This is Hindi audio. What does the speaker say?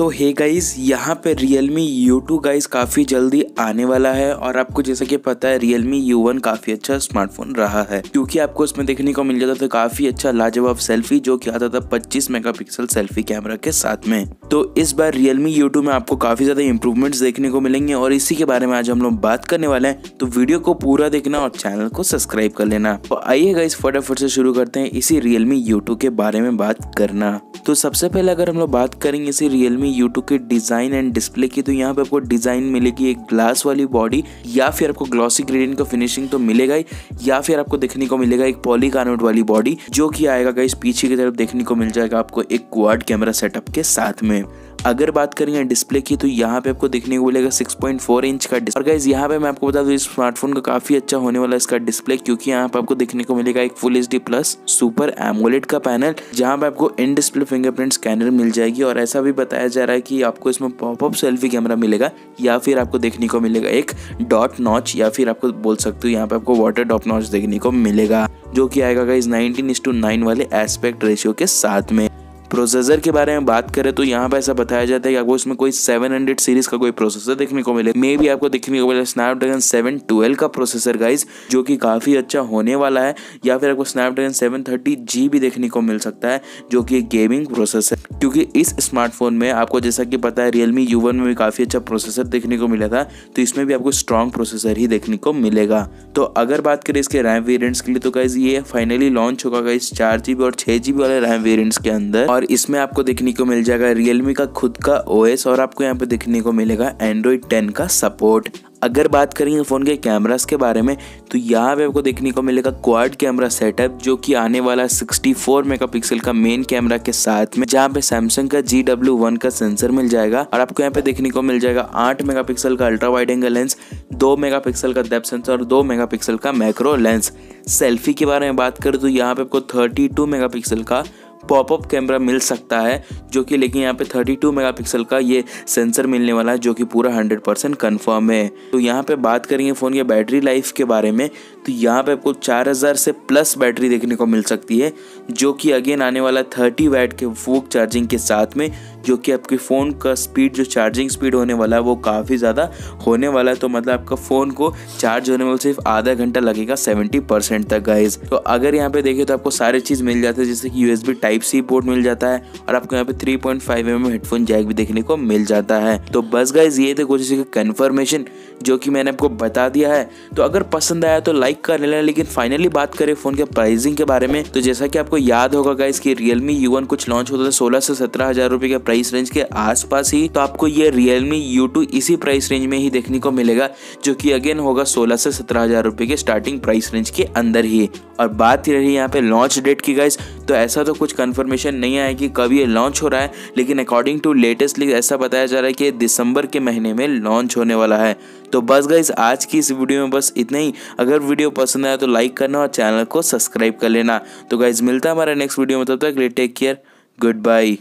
सो हे गाइस यहाँ पे Realme U2 गाइस काफ़ी जल्दी आने वाला है और आपको जैसा कि पता है, Realme U1 काफ़ी अच्छा स्मार्टफ़ोन रहा है। क्योंकि आपको इसमें देखने को मिल जाता था काफ़ी अच्छा लाजवाब सेल्फी जो कि आता था 25 मेगापिक्सल सेल्फी कैमरा के साथ में। तो इस बार Realme U2 में आपको काफ़ी ज़्यादा इंप्रूवमेंट्स देखने को मिलेंगे और इसी के बारे में आज हम लोग बात करने वाले हैं। तो वीडियो को पूरा देखना और चैनल को सब्सक्राइब कर लेना। तो आइए गाइस फटाफट से शुरू करते हैं इसी Realme U2 के बारे में बात करना। तो सबसे पहले अगर हम लोग बात करेंगे इसी Realme U2 के डिज़ाइन एंड डिस्प्ले की तो यहाँ पे आपको डिज़ाइन मिलेगी एक ग्लास वाली बॉडी या फिर आपको ग्लॉसी ग्रेडियंट का फिनिशिंग तो मिलेगा ही, या फिर आपको देखने को मिलेगा एक पॉलीकार्बोनेट वाली बॉडी जो कि आएगा इस पीछे की तरफ़ देखने को मिल जाएगा आपको एक क्वाड कैमरा सेटअप के साथ में। अगर बात करें डिस्प्ले की तो यहाँ पे आपको देखने को मिलेगा 6.4 इंच का और गाइज़ यहाँ पे मैं आपको बता दूँ, इस स्मार्टफ़ोन का काफ़ी अच्छा होने वाला इसका डिस्प्ले क्योंकि यहाँ पे आपको देखने को मिलेगा एक full H plus super AMOLED का पैनल जहाँ पे आपको इन डिस्प्ले फिंगरप्रिंट स्कैनर मिल जाएगी। और ऐसा भी बताया जा रहा है कि आपको इसमें पॉपअप सेल्फी कैमरा मिलेगा, या फिर आपको देखने को मिलेगा एक डॉट नॉच या फिर आपको बोल सकते हो यहाँ पे आपको वाटर डॉप नॉच देखने को मिलेगा, जो कि आएगा guys nineteen is to nine वाले एस्पेक्ट रेशियो के साथ में। प्रोसेसर के बारे में बात करें तो यहाँ पे ऐसा बताया जाता है कि आपको इसमें कोई 700 सीरीज़ का कोई प्रोसेसर देखने को मिले। मे भी आपको देखने को मिले स्नैपड्रैगन 712 का प्रोसेसर गाइज़ जो कि काफ़ी अच्छा होने वाला है। या फिर आपको स्नैपड्रैगन 730 जी भी देखने को मिल सकता है, जो कि गेमिंग प्रोसेसर क्योंकि इस स्मार्टफ़ोन में आपको जैसा कि पता है रियलमी यू में भी काफ़ी अच्छा प्रोसेसर देखने को मिला था तो इसमें भी आपको स्ट्रॉन्ग प्रोसेसर ही देखने को मिलेगा। तो अगर बात करें इसके रैम वेरियंट्स के लिए तो गाइज़ ये फाइनली लॉन्च होगा गाइज़ चार जीबी और छह जीबी वाले रैम वेरियंट्स के अंदर। और इसमें आपको देखने को मिल जाएगा रियलमी का खुद का ओएस और आपको यहाँ पे देखने को मिलेगा एंड्रॉइड 10 का सपोर्ट अगर बात करेंगे फ़ोन के कैमरास के बारे में तो यहाँ पे आपको देखने को मिलेगा क्वाड कैमरा सेटअप जो कि आने वाला 64 मेगापिक्सल का मेन कैमरा के साथ में, जहाँ पे सैमसंग का जी डब्ल्यू वन का सेंसर मिल जाएगा और आपको यहाँ पे देखने को मिल जाएगा 8 मेगापिक्सल का ultra wide angle lens 2 megapixel का डेप सेंसर और 2 मेगापिक्सल का मैक्रो लेंस सेल्फी के बारे में बात करें तो यहाँ पे आपको 32 मेगापिक्सल का पॉपअप कैमरा मिल सकता है, जो कि लेकिन यहाँ पे 32 मेगापिक्सल का ये सेंसर मिलने वाला है, जो कि पूरा 100 परसेंट कन्फर्म है। तो यहाँ पे बात करेंगे फ़ोन के बैटरी लाइफ के बारे में तो यहाँ पे आपको 4000 से प्लस बैटरी देखने को मिल सकती है, जो कि अगेन आने वाला 30 वैट के फूक चार्जिंग के साथ में जो कि आपके फ़ोन का स्पीड जो चार्जिंग स्पीड होने वाला है, वो काफ़ी ज़्यादा होने वाला है। तो मतलब आपका फ़ोन को चार्ज होने में सिर्फ़ आधा घंटा लगेगा सेवेंटी परसेंट तक गाइज़ तो अगर यहाँ पे देखें तो आपको सारी चीज़ मिल जाती है, जैसे कि यूएसबी टाइप सी पोर्ट मिल जाता है और आपको यहाँ पे three point five M M headphone jack भी देखने को मिल जाता है। तो बस गाइज़ ये थे कुछ कन्फर्मेशन जो कि मैंने आपको बता दिया है। तो अगर पसंद आया तो लाइक कर लेना, लेकिन फाइनली बात करें फ़ोन के प्राइसिंग के बारे में तो जैसा कि आपको याद होगा गाइज़ की रियलमी यू कुछ लॉन्च होता था, सोलह से सत्रह हज़ार रुपए के प्राइस रेंज के आसपास ही तो आपको ये रियलमी यू टू इसी प्राइस रेंज में ही देखने को मिलेगा, जो कि अगेन होगा सोलह से सत्रह हज़ार रुपए के स्टार्टिंग प्राइस रेंज के अंदर ही। और बात ही रही यहाँ पे लॉन्च डेट की गाइज़ तो ऐसा तो कुछ कंफर्मेशन नहीं आया कि कब ये लॉन्च हो रहा है, लेकिन अकॉर्डिंग टू लेटेस्ट ऐसा बताया जा रहा है कि दिसंबर के महीने में लॉन्च होने वाला है। तो बस गाइज़ आज की इस वीडियो में बस इतना ही। अगर वीडियो पसंद आया तो लाइक करना और चैनल को सब्सक्राइब कर लेना। तो गाइज़ मिलता है हमारा नेक्स्ट वीडियो में, तब तक टेक केयर गुड बाय